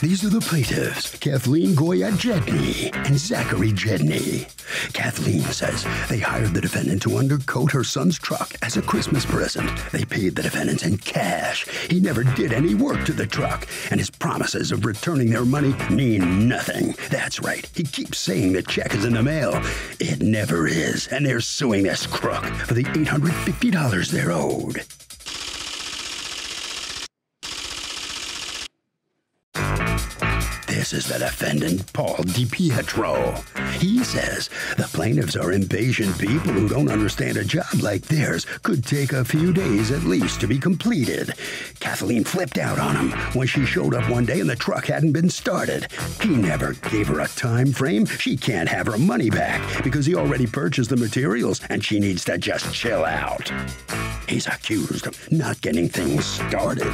These are the plaintiffs, Kathleen Goya Jedney and Zachary Jedney. Kathleen says they hired the defendant to undercoat her son's truck as a Christmas present. They paid the defendant in cash. He never did any work to the truck, and his promises of returning their money mean nothing. That's right, he keeps saying the check is in the mail. It never is, and they're suing this crook for the $850 they're owed. This is the defendant, Paul DiPietro. He says the plaintiffs are impatient people who don't understand a job like theirs could take a few days at least to be completed. Kathleen flipped out on him when she showed up one day and the truck hadn't been started. He never gave her a time frame. She can't have her money back because he already purchased the materials and she needs to just chill out. He's accused of not getting things started.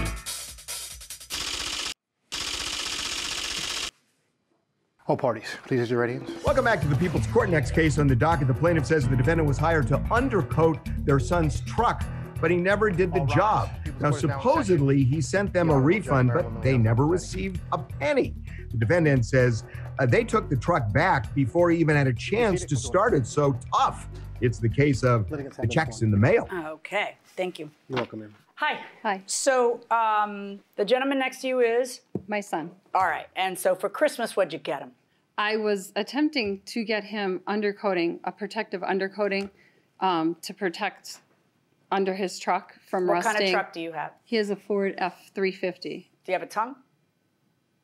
All parties, please raise your right hands. Welcome back to the People's Court. Next case on the docket. The plaintiff says the defendant was hired to undercoat their son's truck, but he never did the All job. People's Now, Court is now in supposedly, he sent them a refund, but Marilyn they never received a penny. The defendant says uh, they took the truck back before he even had a chance to start it. So tough. It's the case of the have checks in the mail. Okay, thank you. You're welcome, ma'am. Hi. Hi, So, um, the gentleman next to you is? My son. All right, and so for Christmas, what'd you get him? I was attempting to get him undercoating, a protective undercoating, um, to protect under his truck from What rusting. kind of truck do you have? He has a Ford F350. Do you have a tongue?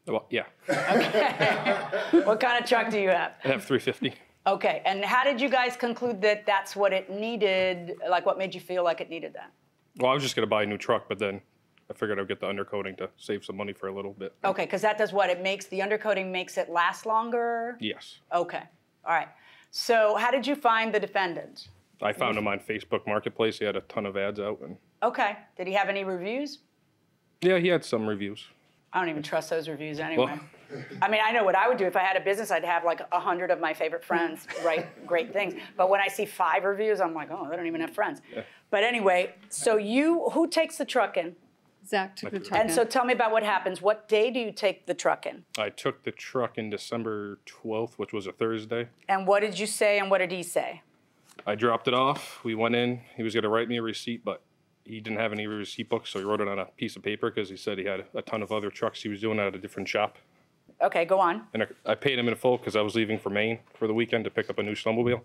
Well, yeah, Okay. What kind of truck do you have? I have 350. Okay, and how did you guys conclude that that's what it needed? Like, what made you feel like it needed that? Well, I was just gonna buy a new truck, but then I figured I'd get the undercoating to save some money for a little bit. Okay, because that does what? It makes the undercoating makes it last longer? Yes, Okay, all right. So, how did you find the defendant? I found him on Facebook Marketplace. He had a ton of ads out, and Okay, did he have any reviews? yeah, he had some reviews. I don't even trust those reviews anyway. Well- I mean, I know what I would do if I had a business. I'd have like a hundred of my favorite friends write great things. But when I see five reviews, I'm like, oh, they don't even have friends. But anyway, so you who takes the truck in? Zach took the truck And in. so tell me about what happens. What day do you take the truck in? I took the truck in December 12th, which was a Thursday. And what did you say and what did he say? I dropped it off. We went in. He was gonna write me a receipt, but he didn't have any receipt books, so he wrote it on a piece of paper because he said he had a ton of other trucks he was doing at a different shop. Okay, go on. And I, I paid him in full because I was leaving for Maine for the weekend to pick up a new snowmobile.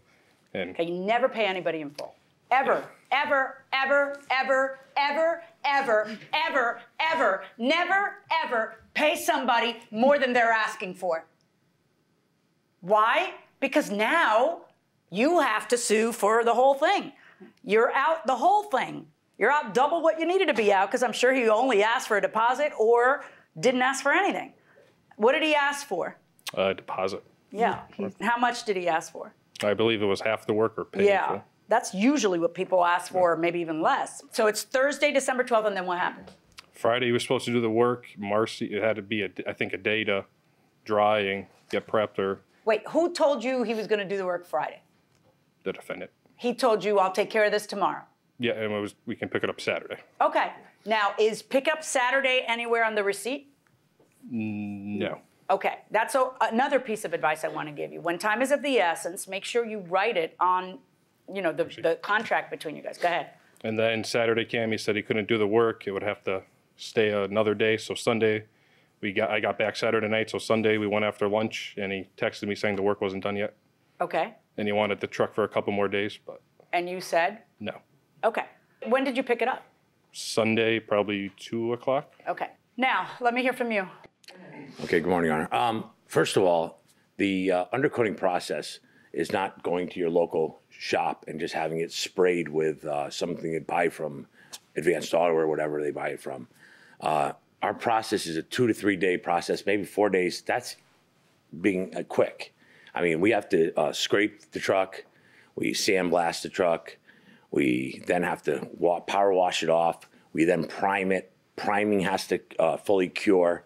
And Okay, you never pay anybody in full. Ever, ever, ever, ever, ever, ever, ever, ever, never, ever pay somebody more than they're asking for. Why? Because now you have to sue for the whole thing. You're out the whole thing. You're out double what you needed to be out because I'm sure he only asked for a deposit or didn't ask for anything. What did he ask for? uh, deposit. Yeah. How much did he ask for? I believe it was half the work or paid Yeah. full. That's usually what people ask for, maybe even less. So it's Thursday, December 12th, and then what happened? Friday, he was supposed to do the work. Marcy, it had to be, a, I think, a day to dry get prepped or Wait, who told you he was going to do the work Friday? the defendant. He told you, I'll take care of this tomorrow. Yeah, and was, we can pick it up Saturday. Okay. Now, is pick up Saturday anywhere on the receipt? No. Okay, that's a, another piece of advice I want to give you. When time is of the essence, make sure you write it on, you know, the, the contract between you guys. Go ahead. And then Saturday, Cam, he said he couldn't do the work. It would have to stay another day. So Sunday, we got, I got back Saturday night. So Sunday, we went after lunch and he texted me saying the work wasn't done yet. Okay. And he wanted the truck for a couple more days, but And you said, no. okay. When did you pick it up? Sunday, probably two o'clock. Okay. Now, let me hear from you. Okay, good morning, Your Honor. Um, first of all, the uh, undercoating process is not going to your local shop and just having it sprayed with uh, something you buy from Advanced Auto or whatever they buy it from. Uh, our process is a two to three day process, maybe four days. That's being uh, quick. I mean, we have to uh, scrape the truck, we sandblast the truck, we then have to wa- power wash it off, we then prime it. Priming has to uh, fully cure.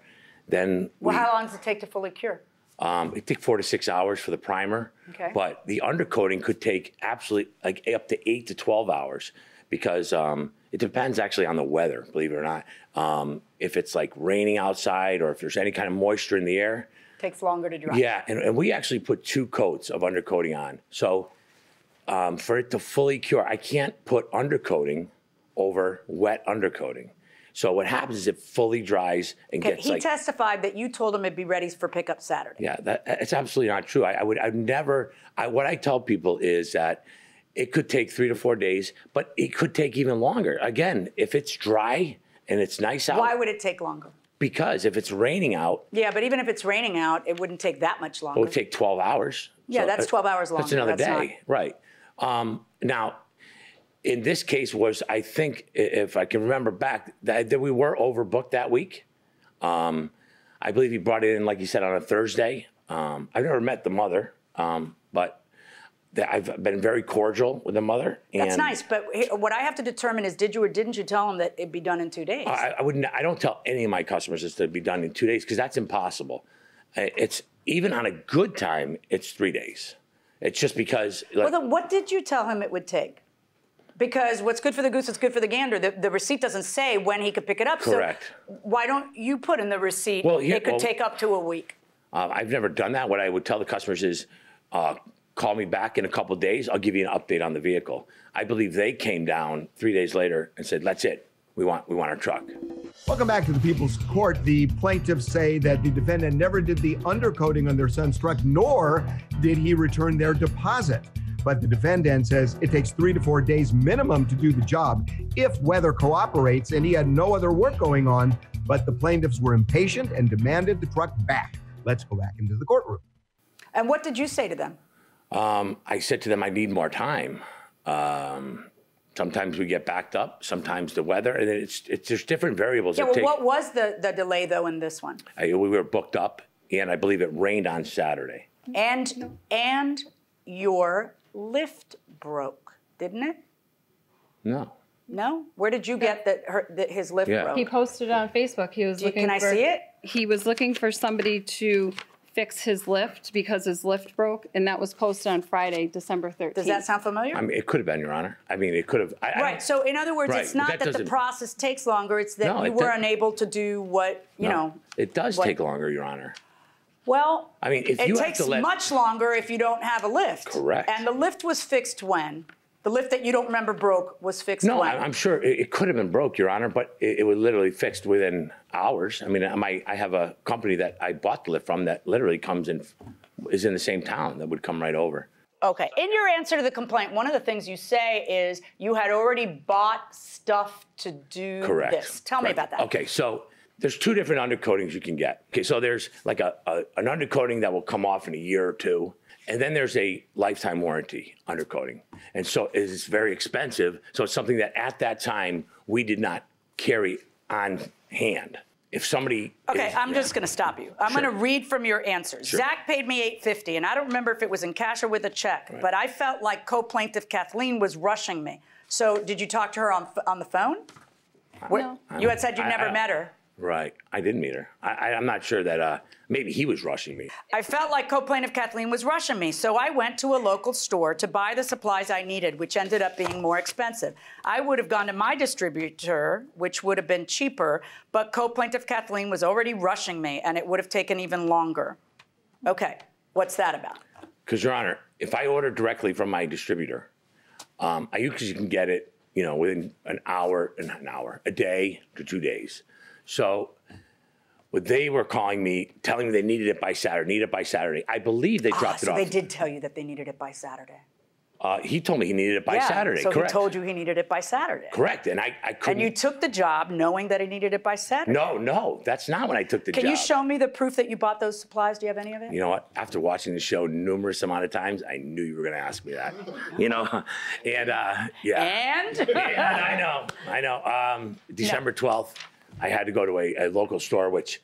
Then we, Well, how long does it take to fully cure? Um, it take four to six hours for the primer. Okay. But the undercoating could take absolutely like up to eight to twelve hours because um, It depends actually on the weather, believe it or not. Um, if it's like raining outside or if there's any kind of moisture in the air, Takes longer to dry. yeah, and, and we actually put two coats of undercoating on. So um, for it to fully cure, I can't put undercoating over wet undercoating. So what happens is it fully dries and Okay, gets he like testified that you told him it'd be ready for pickup Saturday. yeah, that it's absolutely not true. I, I would I've never I, what I tell people is that it could take three to four days, but it could take even longer. Again, if it's dry and it's nice out, Why would it take longer? because if it's raining out, Yeah, but even if it's raining out, it wouldn't take that much longer. it would take 12 hours. Yeah, that's uh, 12 hours That's another That's not- day, right? Um, now, in this case, was I think if I can remember back that, that we were overbooked that week. Um, I believe he brought it in, like you said, on a Thursday. Um, I've never met the mother, um, but that I've been very cordial with the mother. That's nice, but what I have to determine is did you or didn't you tell him that it'd be done in two days? I, I wouldn't. I don't tell any of my customers it's to be done in two days because that's impossible. It's even on a good time, it's three days. It's just because. Like, well, then what did you tell him it would take? Because what's good for the goose is good for the gander. The, the receipt doesn't say when he could pick it up. Correct. So why don't you put in the receipt? Well, here- it could well- take up to a week. Uh, I've never done that. What I would tell the customers is, uh, call me back in a couple days. I'll give you an update on the vehicle. I believe they came down three days later and said, "That's it. We want we want our truck." Welcome back to the People's Court. The plaintiffs say that the defendant never did the undercoating on their son's truck, nor did he return their deposit. But the defendant says it takes three to four days minimum to do the job if weather cooperates, and he had no other work going on. But the plaintiffs were impatient and demanded the truck back. Let's go back into the courtroom. And what did you say to them? Um, I said to them, "I need more time." Um, sometimes we get backed up. Sometimes the weather, and it's it's there's different variables. Yeah, well, take, what was the, the delay though in this one? I, we were booked up, and I believe it rained on Saturday. And and your lift broke, didn't it? No. No. Where did you get that, her, that his lift Yeah. broke? He posted on Facebook. He was you- looking. can I for, see it? He was looking for somebody to fix his lift because his lift broke, and that was posted on Friday, December 13th. Does that sound familiar? I mean, it could have been, Your Honor. I mean, it could have. I, I Right. don't- So, in other words, Right, it's not that that, the process takes longer; it's that No, you it were unable to do what you No, know. it does what- take longer, Your Honor. Well, I mean, if it takes let- much longer if you don't have a lift. Correct. And the lift was fixed when the lift that you don't remember broke was fixed No, when. I'm sure it, could have been broke, Your Honor, but it, it was literally fixed within hours. I mean, my, I have a company that I bought the lift from that literally comes in, is in the same town that would come right over. Okay. In your answer to the complaint, one of the things you say is you had already bought stuff to do Correct. this. Tell me about that. Okay, so there's two different undercoatings you can get. Okay, so there's like a, a an undercoating that will come off in a year or two, and then there's a lifetime warranty undercoating, and so it's very expensive. So it's something that at that time we did not carry on hand. If somebody Okay, is- I'm yeah. just going to stop you. I'm Sure. going to read from your answers. Sure. Zach paid me 850, and I don't remember if it was in cash or with a check, but I felt like co-plaintiff Kathleen was rushing me. So, did you talk to her on on the phone? Where- No. You had said you I- never I- met her. Right, I didn't meet her. I, I, I'm not sure that. Uh, maybe he was rushing me. I felt like co-plaintiff Kathleen was rushing me, so I went to a local store to buy the supplies I needed, which ended up being more expensive. I would have gone to my distributor, which would have been cheaper, but co-plaintiff Kathleen was already rushing me, and it would have taken even longer. Okay, what's that about? Because, Your Honor, if I order directly from my distributor, um, I usually can get it, you know, within an hour, an hour, a day to two days. So, what they were calling me, telling me they needed it by Saturday, need it by Saturday. I believe they Ah, dropped so it they did tell you that they needed it by Saturday. Uh, he told me he needed it by yeah, Saturday. so correct. he told you he needed it by Saturday. Correct, and I, I couldn't. And you took the job knowing that he needed it by Saturday. no, no, that's not when I took the Can job. Can you show me the proof that you bought those supplies? Do you have any of it? You know what? After watching the show numerous amount of times, I knew you were going to ask me that. You know, and uh, yeah. And Yeah, I know, I know. Um, December twelfth, I had to go to a, a local store, which,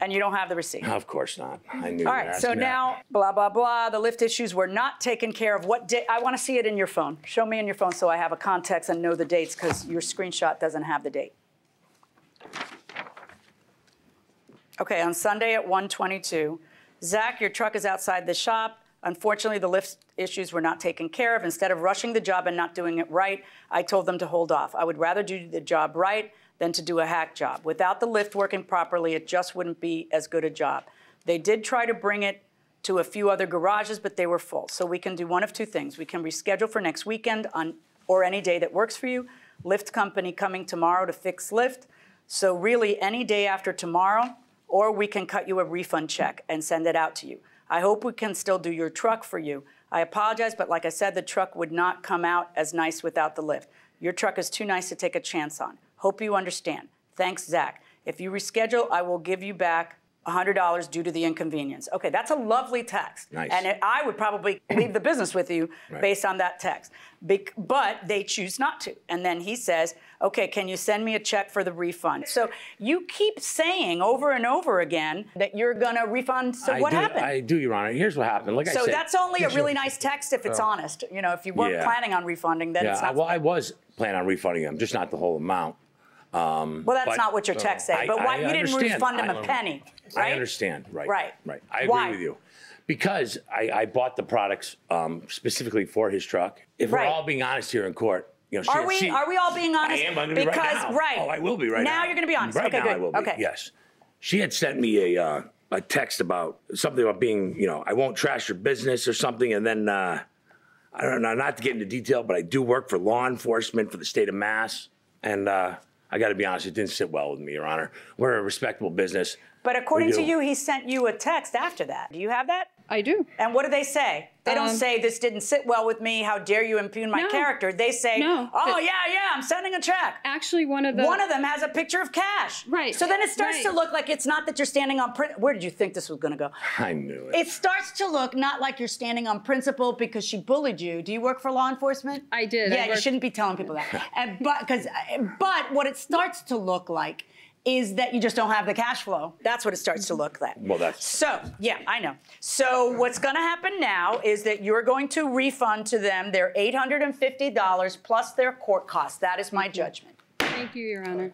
and you don't have the receipt. of course, not. I knew. All right, so that. now, blah, blah, blah, the lift issues were not taken care of. What day? I want to see it in your phone. Show me in your phone so I have a context and know the dates because your screenshot doesn't have the date. Okay, on Sunday at 1:22, Zach, your truck is outside the shop. Unfortunately, the lift issues were not taken care of. Instead of rushing the job and not doing it right, I told them to hold off. I would rather do the job right than to do a hack job. Without the lift working properly, it just wouldn't be as good a job. They did try to bring it to a few other garages, but they were full. So we can do one of two things. We can reschedule for next weekend on or any day that works for you. Lift company coming tomorrow to fix lift. So really any day after tomorrow, or we can cut you a refund check and send it out to you. I hope we can still do your truck for you. I apologize, but like I said, the truck would not come out as nice without the lift. Your truck is too nice to take a chance on. Hope you understand. Thanks, Zach. If you reschedule, I will give you back $100 due to the inconvenience. Okay, that's a lovely text. Nice. And it, I would probably leave the business with you Right. based on that text. Bec- but they choose not to. And then he says, okay, can you send me a check for the refund? So you keep saying over and over again that you're going to refund. So I what do, happened? I do, Your Honor. Here's what happened. Like I so said, that's only a really nice text if it's honest. You know, if you weren't Yeah. planning on refunding, then yeah. it's not. well, I was planning on refunding them, just not the whole amount. well, that's but- not what your text said. I- But why I you didn't refund him I- a penny, right? I understand. Right. Right. Right. I agree Why? with you. Because I, I bought the products um, specifically for his truck. If Right. we're all being honest here in court, you know, Are we? she- are we all being honest? I am. I'm going to be right because now. right. Oh, I will be right now. Now you're going to be honest. Right okay, now good. I will be. Okay. Yes. She had sent me a uh, a text about something about being, you know, I won't trash your business or something, and then uh, I don't know, not to get into detail, but I do work for law enforcement for the state of Mass, and uh, I got to be honest, it didn't sit well with me, Your Honor. We're a respectable business. But according to you, he sent you a text after that. Do you have that? I do. And what do they say? They don't Um, say this didn't sit well with me. How dare you impugn my No. character? They say, No. oh yeah, yeah, I'm sending a check. Actually, one of the One of them has a picture of cash. Right, So then it starts to look like it's not that you're standing on. Prin- Where did you think this was going to go? I knew it. It starts to look not like you're standing on principle because she bullied you. Do you work for law enforcement? I did. I Yeah, you worked- shouldn't be telling people that. and, but because but what it starts to look like is that you just don't have the cash flow. That's what it starts to look like. Well, that's- so yeah, I know. So what's going to happen now is that you're going to refund to them their $850 plus their court costs. That is my judgment. Thank you, Your Honor.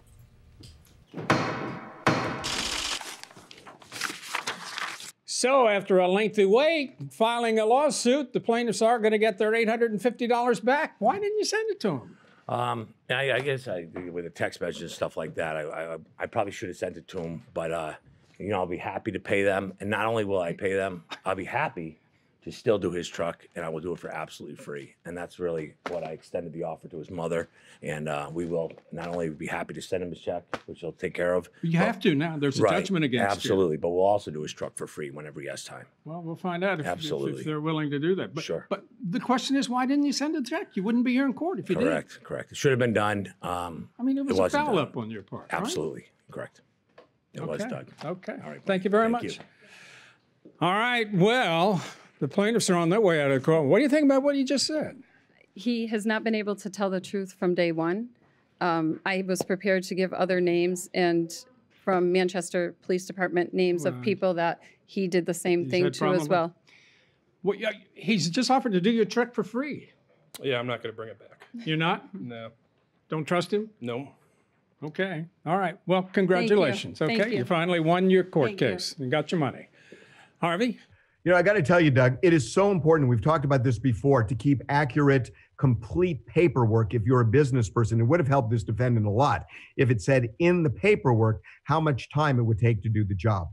So, after a lengthy wait, filing a lawsuit, the plaintiffs are going to get their $850 back. Why didn't you send it to them? Um, I, I guess I with the text messages and stuff like that. I, I, I probably should have sent it to them, but uh, you know, I'll be happy to pay them, and not only will I pay them, I'll be happy to still do his truck, and I will do it for absolutely free. And that's really what I extended the offer to his mother, and uh, we will not only be happy to send him his check, which he'll take care of. You have to now. There's a Right, judgment against absolutely, but we'll also do his truck for free whenever he has time. Well, we'll find out if, if- Absolutely. if they're willing to do that. But, Sure. But the question is, why didn't you send a check? You wouldn't be here in court if you did. Correct, correct. It should have been done. Um, I mean, it was it a foul done. up on your part. right? Absolutely, correct. It was, Okay. Doug. Okay. All right. Thank you very Thank much. you. All right. Well, the plaintiffs are on their way out of court. What do you think about what he just said? He has not been able to tell the truth from day one. Um, I was prepared to give other names and from Manchester Police Department names of people that he did the same thing to as well. Well, yeah, he's just offered to do your trick for free. Yeah, I'm not going to bring it back. You're not? No. Don't trust him? No. Okay. All right. Well, congratulations. Thank okay. you. finally won your court Thank you. case and got your money. Harvey? You know, I got to tell you, Doug, it is so important. We've talked about this before to keep accurate, complete paperwork if you're a business person. It would have helped this defendant a lot if it said in the paperwork how much time it would take to do the job.